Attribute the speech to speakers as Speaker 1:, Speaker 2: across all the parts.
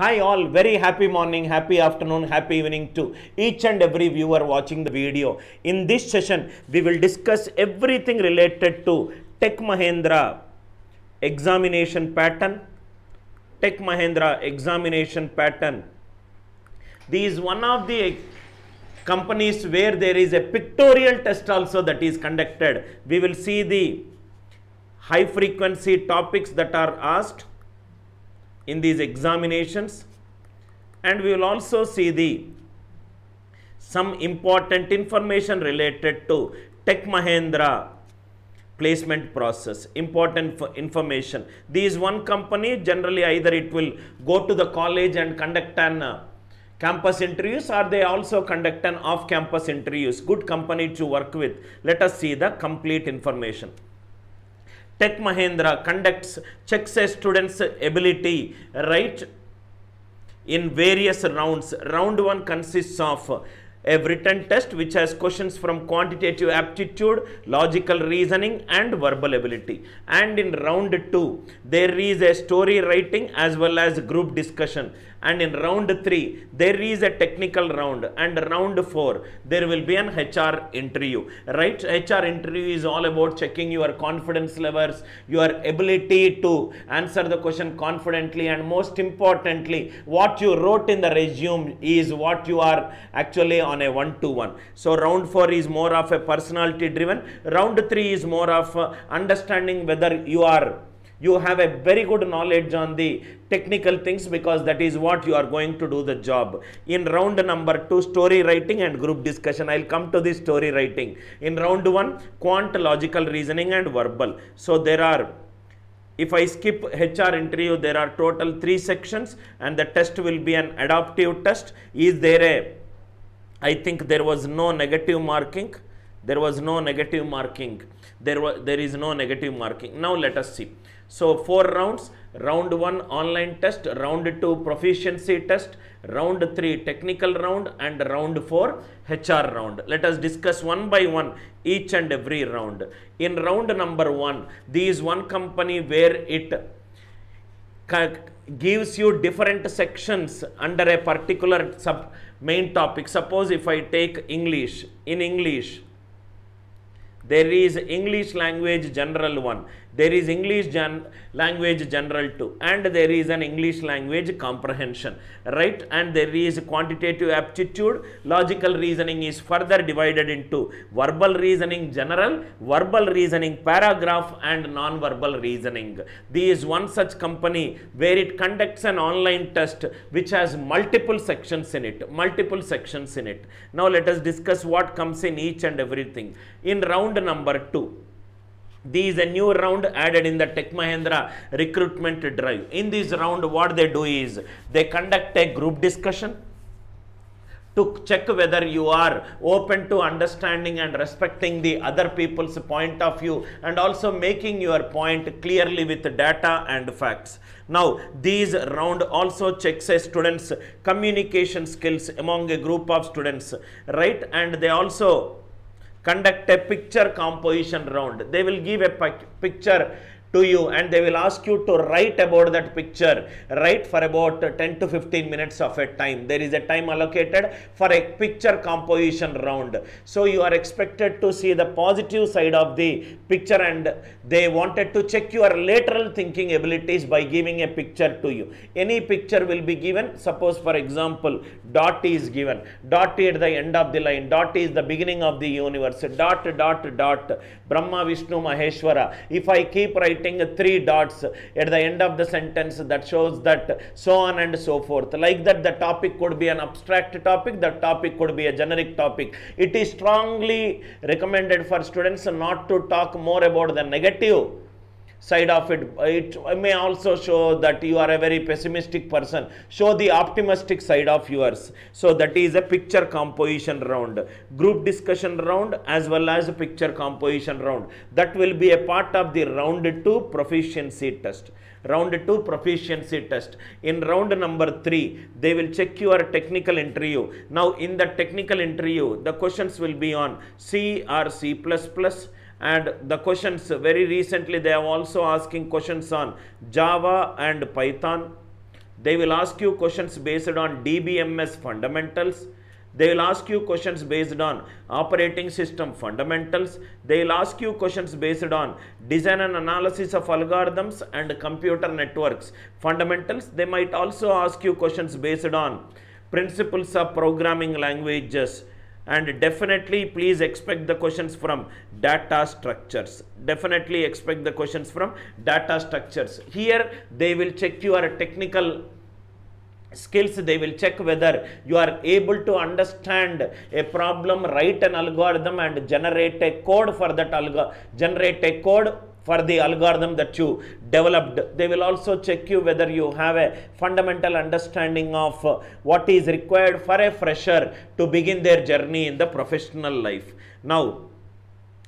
Speaker 1: Hi all, very happy morning, happy afternoon, happy evening to each and every viewer watching the video. In this session, we will discuss everything related to Tech Mahindra examination pattern, Tech Mahindra examination pattern. This is one of the companies where there is a pictorial test also that is conducted. We will see the high frequency topics that are asked in these examinations. And we will also see the some important information related to Tech Mahindra placement process. Important for information. These one company generally either it will go to the college and conduct an uh, campus interviews or they also conduct an off campus interviews. Good company to work with. Let us see the complete information Tech Mahindra conducts checks a student's ability right in various rounds. Round 1 consists of a written test which has questions from quantitative aptitude, logical reasoning and verbal ability. And in round 2 there is a story writing as well as group discussion and in round 3 there is a technical round. And round 4 there will be an HR interview. Right HR interview is all about checking your confidence levels your ability to answer the question confidently and most importantly what you wrote in the resume is what you are actually on a one to one so round 4 is more of a personality driven round 3 is more of understanding whether you are you have a very good knowledge on the technical things because that is what you are going to do the job in round number 2 story writing and group discussion i'll come to the story writing in round 1 quant logical reasoning and verbal so there are if I skip HR interview, there are total three sections and the test will be an adaptive test. Is there a, I think there was no negative marking. There was no negative marking. There was, there is no negative marking. Now let us see. So four rounds, round one online test, round two proficiency test, round three technical round and round four HR round. Let us discuss one by one each and every round. In round number one, these one company where it gives you different sections under a particular sub main topic. Suppose if I take English, in English, there is English language general 1, there is English gen language general 2 and there is an English language comprehension, right? And there is quantitative aptitude, logical reasoning is further divided into verbal reasoning general, verbal reasoning paragraph and non-verbal reasoning. There is one such company where it conducts an online test which has multiple sections in it, multiple sections in it. Now let us discuss what comes in each and everything. In round number 2, this is a new round added in the Tech Mahindra recruitment drive. In this round, what they do is they conduct a group discussion to check whether you are open to understanding and respecting the other people's point of view and also making your point clearly with data and facts. Now, these round also checks a student's communication skills among a group of students, right? And they also conduct a picture composition round. They will give a picture to you and they will ask you to write about that picture. Write for about 10 to 15 minutes of a time. There is a time allocated for a picture composition round. So you are expected to see the positive side of the picture and they wanted to check your lateral thinking abilities by giving a picture to you. Any picture will be given. Suppose for example dot is given. Dot at the end of the line. Dot is the beginning of the universe. Dot dot dot. Brahma vishnu maheshwara. If i keep writing three dots at the end of the sentence that shows that so on and so forth. Like that, the topic could be an abstract topic, the topic could be a generic topic. It is strongly recommended for students not to talk more about the negative side of it. It may also show that you are a very pessimistic person. Show the optimistic side of yours. So that is a picture composition round. Group discussion round as well as a picture composition round. That will be a part of the round 2 proficiency test. Round 2 proficiency test. In round number 3 they will check your technical interview. Now in the technical interview the questions will be on c or c and the questions very recently they are also asking questions on Java and Python they will ask you questions based on DBMS fundamentals. They will ask you questions based on operating system fundamentals. They will ask you questions based on design and analysis of algorithms and computer networks fundamentals. They might also ask you questions based on principles of programming languages and definitely please expect the questions from data structures. Definitely expect the questions from data structures. Here they will check your technical skills. They will check whether you are able to understand a problem write an algorithm and generate a code for that algo generate a code for the algorithm that you developed. They will also check you whether you have a fundamental understanding of uh, what is required for a fresher to begin their journey in the professional life. Now,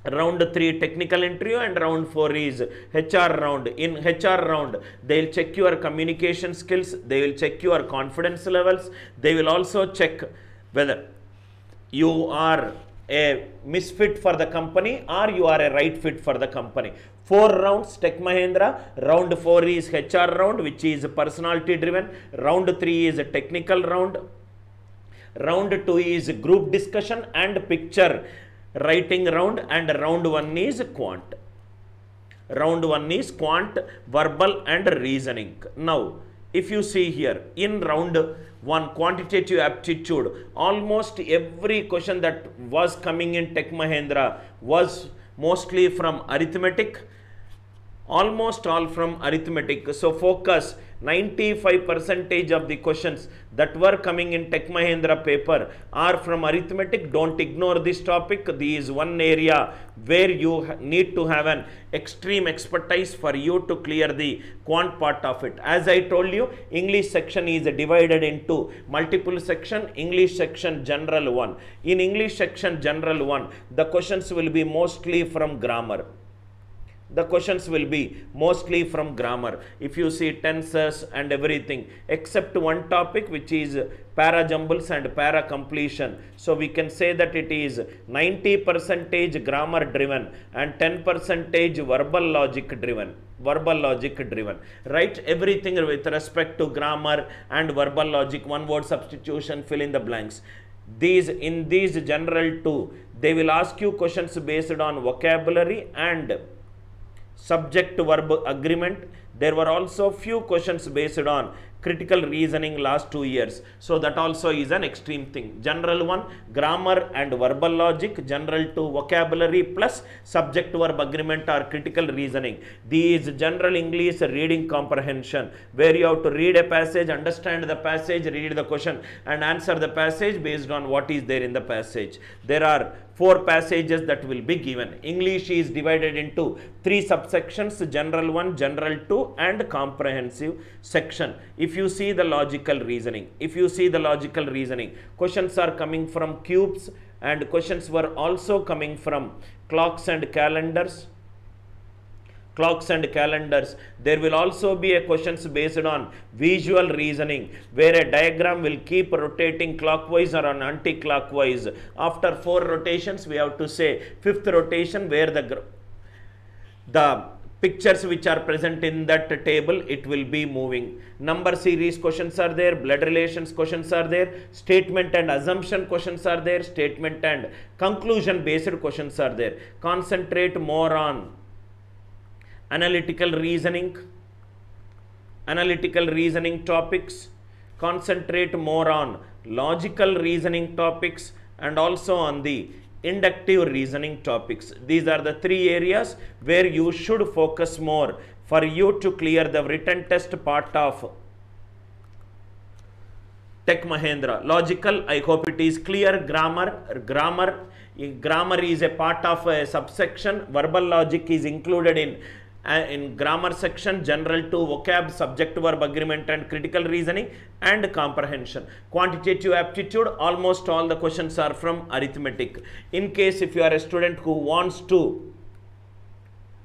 Speaker 1: round 3 technical interview and round 4 is HR round. In HR round, they will check your communication skills, they will check your confidence levels, they will also check whether you are a misfit for the company or you are a right fit for the company. Four rounds Tech Mahindra. Round four is HR round which is personality driven. Round three is a technical round. Round two is group discussion and picture writing round and round one is quant. Round one is quant, verbal and reasoning. Now, if you see here in round one quantitative aptitude. Almost every question that was coming in tech mahindra was mostly from arithmetic almost all from arithmetic so focus 95 percentage of the questions that were coming in Tech Mahindra paper are from arithmetic. Don't ignore this topic. This is one area where you need to have an extreme expertise for you to clear the quant part of it. As I told you, English section is divided into multiple section, English section general one. In English section general one, the questions will be mostly from grammar the questions will be mostly from grammar. If you see tenses and everything except one topic which is para jumbles and para completion so we can say that it is 90 percentage grammar driven and 10 percentage verbal logic driven verbal logic driven. Right everything with respect to grammar and verbal logic one word substitution fill in the blanks. These in these general two they will ask you questions based on vocabulary and subject verb agreement there were also few questions based on critical reasoning last two years. So that also is an extreme thing. General one, grammar and verbal logic. General two, vocabulary plus subject verb agreement or critical reasoning. These general English reading comprehension where you have to read a passage, understand the passage, read the question and answer the passage based on what is there in the passage. There are four passages that will be given. English is divided into three subsections, general one, general two and comprehensive section. If if you see the logical reasoning, if you see the logical reasoning, questions are coming from cubes and questions were also coming from clocks and calendars clocks and calendars there will also be a questions based on visual reasoning where a diagram will keep rotating clockwise or anti-clockwise. After four rotations we have to say fifth rotation where the the pictures which are present in that table it will be moving. Number series questions are there blood relations questions are there statement and assumption questions are there statement and conclusion based questions are there. Concentrate more on analytical reasoning analytical reasoning topics concentrate more on logical reasoning topics and also on the inductive reasoning topics. These are the three areas where you should focus more for you to clear the written test part of Tech Mahindra. Logical, I hope it is clear. Grammar, grammar, grammar is a part of a subsection. Verbal logic is included in in grammar section general two vocab subject verb agreement and critical reasoning and comprehension. Quantitative aptitude almost all the questions are from arithmetic. In case if you are a student who wants to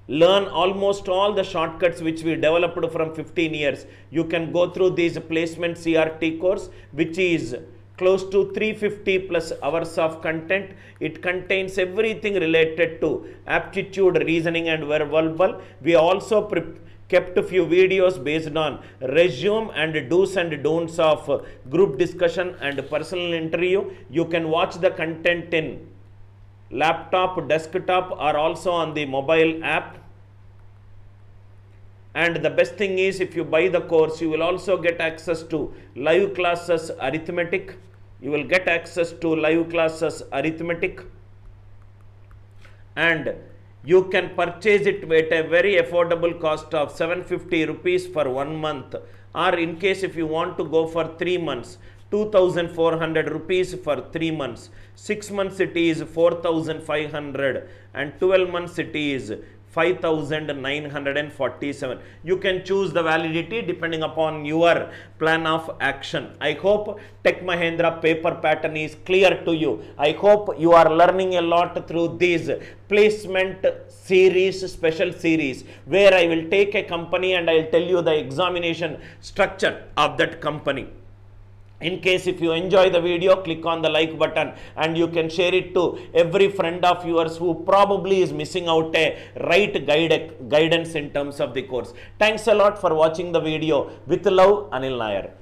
Speaker 1: learn almost all the shortcuts which we developed from 15 years you can go through these placement crt course which is close to 350 plus hours of content. It contains everything related to aptitude, reasoning and verbal. We also kept a few videos based on resume and do's and don'ts of group discussion and personal interview. You can watch the content in laptop, desktop or also on the mobile app and the best thing is if you buy the course you will also get access to live classes arithmetic. You will get access to live classes arithmetic. And you can purchase it at a very affordable cost of 750 rupees for one month. Or in case if you want to go for 3 months 2400 rupees for 3 months. 6 months it is 4500 and 12 months it is 5947 you can choose the validity depending upon your plan of action. I hope tech mahindra paper pattern is clear to you. I hope you are learning a lot through this placement series special series where i will take a company and i will tell you the examination structure of that company in case if you enjoy the video click on the like button and you can share it to every friend of yours who probably is missing out a right guide guidance in terms of the course. Thanks a lot for watching the video. With love anil nair